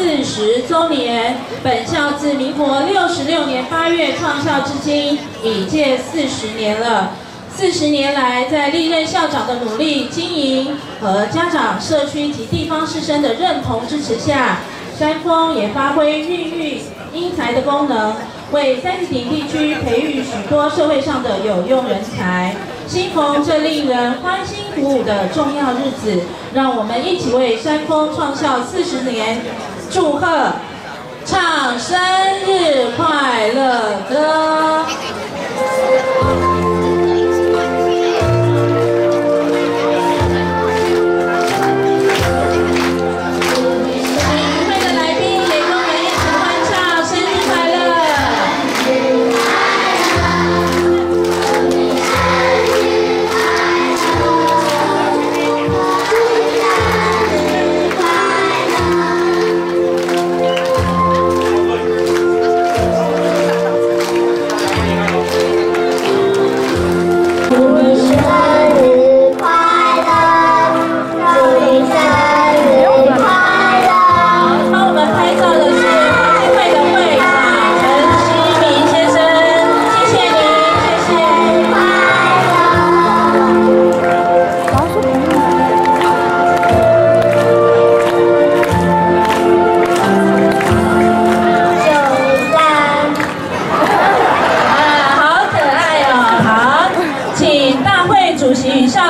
四十周年。本校自民国六十六年八月创校至今，已届四十年了。四十年来，在历任校长的努力经营和家长、社区及地方师生的认同支持下，山峰也发挥孕育英才的功能，为三级顶地区培育许多社会上的有用人才。新逢这令人欢欣鼓舞的重要日子，让我们一起为山峰创校四十年祝贺，唱生日快乐歌。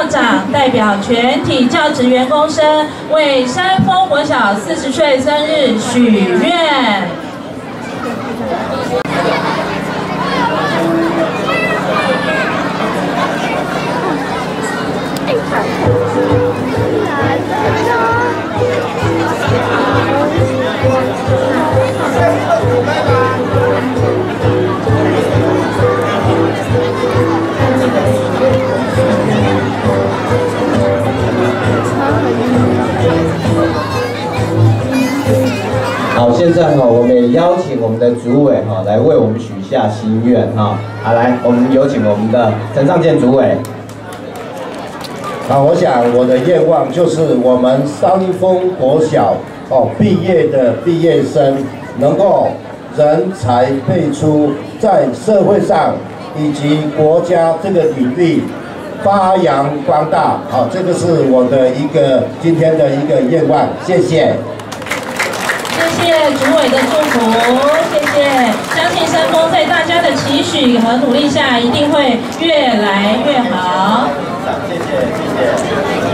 校长代表全体教职员工生为山峰国小四十岁生日许愿。现在哈，我们也邀请我们的主委哈来为我们许下心愿哈。好，来，我们有请我们的陈尚健主委。好，我想我的愿望就是我们三峰国小哦毕业的毕业生能够人才辈出，在社会上以及国家这个领域发扬光大。好，这个是我的一个今天的一个愿望，谢谢。主委的祝福，谢谢。相信山峰在大家的期许和努力下，一定会越来越好。谢谢，谢谢。